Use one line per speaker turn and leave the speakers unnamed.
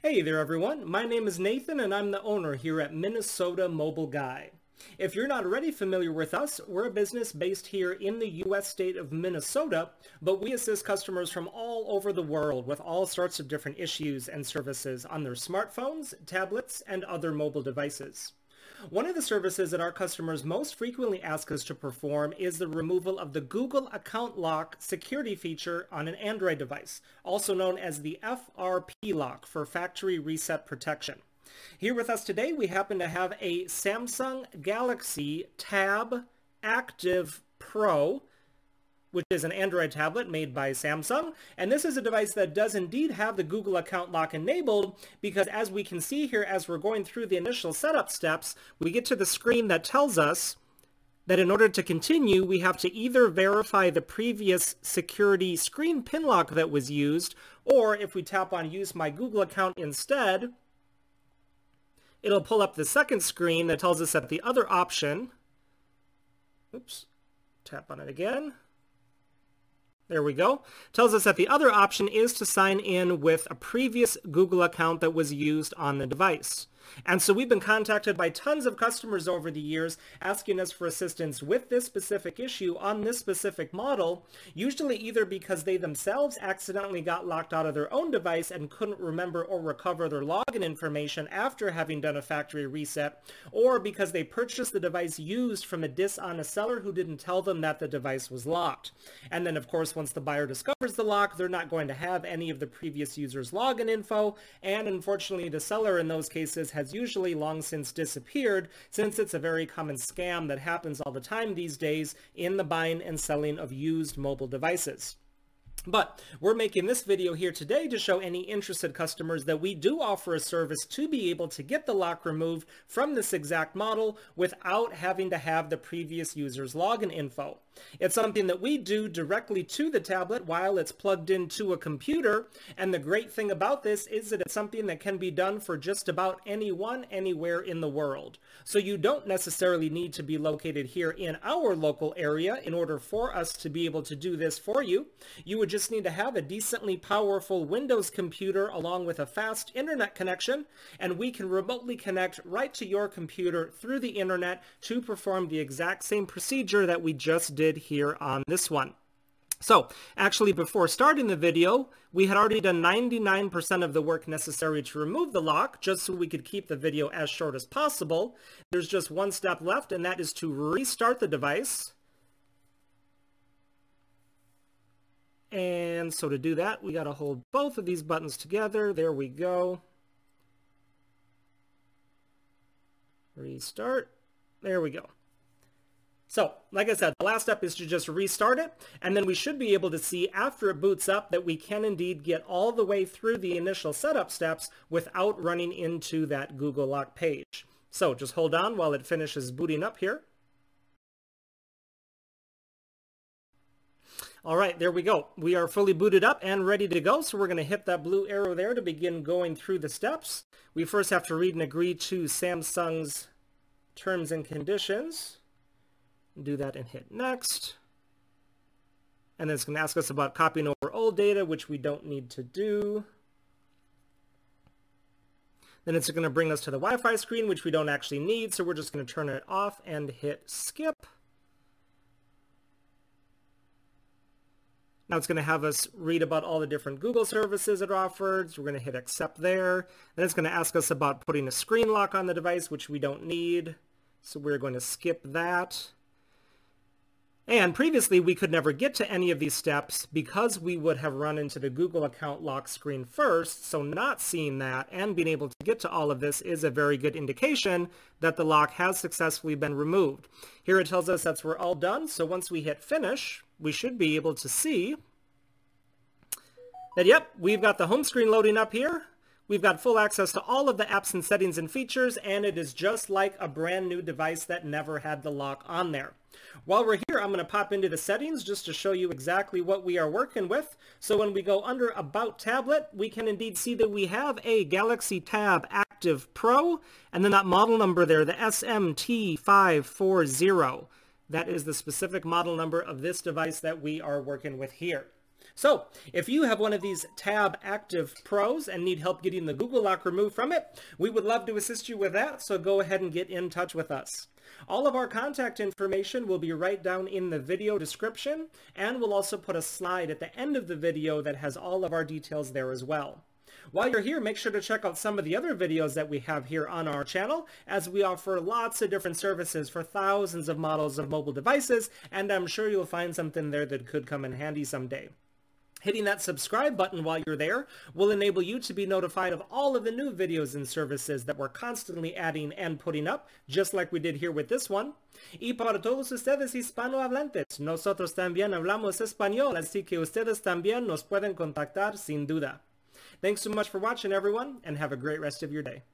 Hey there everyone, my name is Nathan and I'm the owner here at Minnesota Mobile Guy. If you're not already familiar with us, we're a business based here in the U.S. state of Minnesota, but we assist customers from all over the world with all sorts of different issues and services on their smartphones, tablets, and other mobile devices. One of the services that our customers most frequently ask us to perform is the removal of the Google Account Lock security feature on an Android device, also known as the FRP lock for factory reset protection. Here with us today, we happen to have a Samsung Galaxy Tab Active Pro which is an Android tablet made by Samsung. And this is a device that does indeed have the Google account lock enabled because as we can see here, as we're going through the initial setup steps, we get to the screen that tells us that in order to continue, we have to either verify the previous security screen pin lock that was used, or if we tap on use my Google account instead, it'll pull up the second screen that tells us that the other option, oops, tap on it again, there we go. Tells us that the other option is to sign in with a previous Google account that was used on the device. And so we've been contacted by tons of customers over the years asking us for assistance with this specific issue on this specific model, usually either because they themselves accidentally got locked out of their own device and couldn't remember or recover their login information after having done a factory reset, or because they purchased the device used from a dishonest seller who didn't tell them that the device was locked. And then of course once the buyer discovers the lock, they're not going to have any of the previous user's login info, and unfortunately the seller in those cases has usually long since disappeared since it's a very common scam that happens all the time these days in the buying and selling of used mobile devices. But we're making this video here today to show any interested customers that we do offer a service to be able to get the lock removed from this exact model without having to have the previous user's login info. It's something that we do directly to the tablet while it's plugged into a computer. And the great thing about this is that it's something that can be done for just about anyone anywhere in the world. So you don't necessarily need to be located here in our local area in order for us to be able to do this for you. You would just need to have a decently powerful Windows computer along with a fast internet connection, and we can remotely connect right to your computer through the internet to perform the exact same procedure that we just did here on this one. So actually before starting the video, we had already done 99% of the work necessary to remove the lock just so we could keep the video as short as possible. There's just one step left and that is to restart the device. And so to do that, we got to hold both of these buttons together. There we go. Restart. There we go. So, like I said, the last step is to just restart it, and then we should be able to see after it boots up that we can indeed get all the way through the initial setup steps without running into that Google Lock page. So just hold on while it finishes booting up here. All right, there we go. We are fully booted up and ready to go. So we're going to hit that blue arrow there to begin going through the steps. We first have to read and agree to Samsung's terms and conditions. Do that and hit next. And then it's going to ask us about copying over old data, which we don't need to do. Then it's going to bring us to the Wi-Fi screen, which we don't actually need. So we're just going to turn it off and hit skip. Now it's going to have us read about all the different Google services it offers. We're going to hit accept there. Then it's going to ask us about putting a screen lock on the device, which we don't need. So we're going to skip that. And previously, we could never get to any of these steps because we would have run into the Google account lock screen first. So not seeing that and being able to get to all of this is a very good indication that the lock has successfully been removed. Here it tells us that we're all done. So once we hit finish, we should be able to see that, yep, we've got the home screen loading up here. We've got full access to all of the apps and settings and features, and it is just like a brand new device that never had the lock on there. While we're here, I'm going to pop into the settings just to show you exactly what we are working with. So when we go under About Tablet, we can indeed see that we have a Galaxy Tab Active Pro, and then that model number there, the SMT540. That is the specific model number of this device that we are working with here. So, if you have one of these Tab Active Pros and need help getting the Google lock removed from it, we would love to assist you with that, so go ahead and get in touch with us. All of our contact information will be right down in the video description, and we'll also put a slide at the end of the video that has all of our details there as well. While you're here, make sure to check out some of the other videos that we have here on our channel, as we offer lots of different services for thousands of models of mobile devices, and I'm sure you'll find something there that could come in handy someday. Hitting that subscribe button while you're there will enable you to be notified of all of the new videos and services that we're constantly adding and putting up, just like we did here with this one. Y para todos ustedes hispanohablantes, nosotros también hablamos español, así que ustedes también nos pueden contactar sin duda. Thanks so much for watching everyone, and have a great rest of your day.